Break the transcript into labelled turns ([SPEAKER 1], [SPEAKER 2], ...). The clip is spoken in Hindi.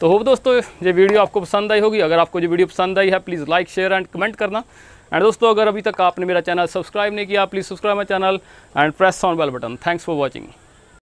[SPEAKER 1] तो होप दोस्तों, ये वीडियो आपको पसंद आई होगी। अगर आपको ये वीडियो पसंद आई है please like share and comment करना। एंड दोस्तों, अगर अभी तक आपने मेरा चैनल सब्सक्राइब नहीं किया please subscribe my channel and press on bell button thanks for watching